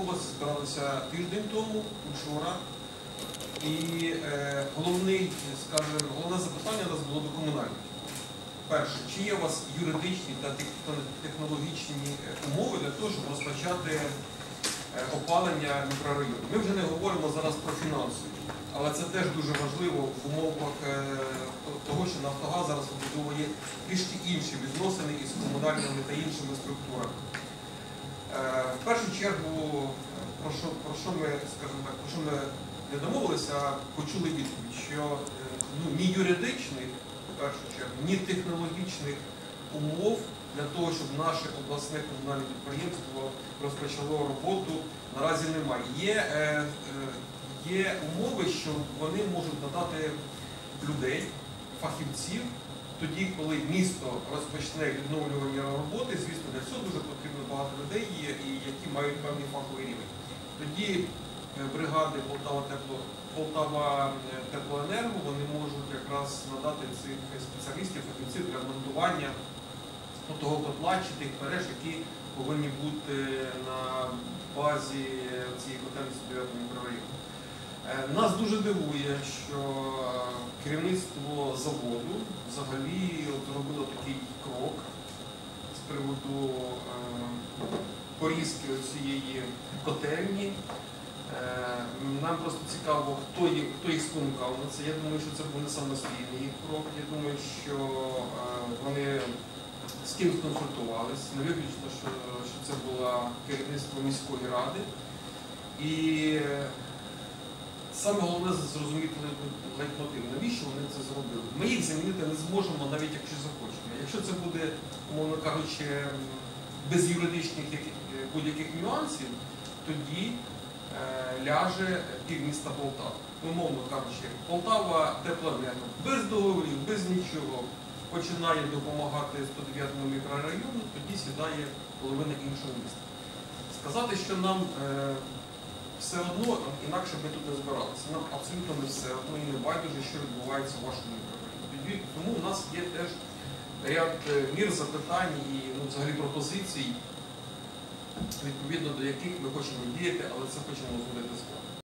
Області збиралися тиждень тому, вчора. І е, головний, скажімо, головне запитання у нас було до комунальників. Перше, чи є у вас юридичні та технологічні е, умови для того, щоб розпочати е, опалення мікрорайону? Ми вже не говоримо зараз про фінансові, але це теж дуже важливо в умовах е, того, що Нафтогаз зараз побудовує трішки інші відносини із комунальними та іншими структурами. Е, В першу чергу, е, про що, про що ми, скажімо так, про що ми не домовилися, а почули відповідь, що е, ну, ні юридичних, в першу чергу, ні технологічних умов для того, щоб наше обласне комунальне підприємство розпочало роботу, наразі немає. Є, е, є умови, що вони можуть надати людей, фахівців, тоді, коли місто розпочне відновлювання роботи, звісно, для цього дуже потрібно багато людей, є, і які мають певний фаховий рівень. Тоді е, бригади Полтава Тепло Полтава е, Теплоенерго вони можуть якраз надати цих спеціалістів, фахівців для монтування ну, того котла чи тих мереж, які повинні бути на базі цієї котельні 9 мікрорайону. Е, Нас дуже дивує, що е, керівництво заводу взагалі зробило такий крок з приводу е, порізки цієї котельні. Е, Нам просто цікаво, хто їх, хто їх спонукав на це. Я думаю, що це був не самостійний їх крок. Я думаю, що е, вони з кимось консультувались. Не виключно, що, що це було керівництво міської ради. І е, Саме головне зрозуміти лейтмо- лейтмотив, навіщо вони це зробили. Ми їх замінити не зможемо, навіть якщо захочемо. Якщо це буде, умовно кажучи, без юридичних е, будь-яких нюансів, тоді е, ляже півміста Полтава. Умовно кажучи, Полтава теплоенерго, без договорів, без нічого починає допомагати 109 мікрорайону, тоді сідає половина іншого міста. Сказати, що нам е, все одно, інакше ми тут не збиралися. Нам абсолютно не все одно і не байдуже, що відбувається в вашому мікрорайоні. Тому у нас є теж ряд е, мір запитань і ну, взагалі пропозицій, відповідно до яких ми хочемо діяти, але це хочемо зробити вами.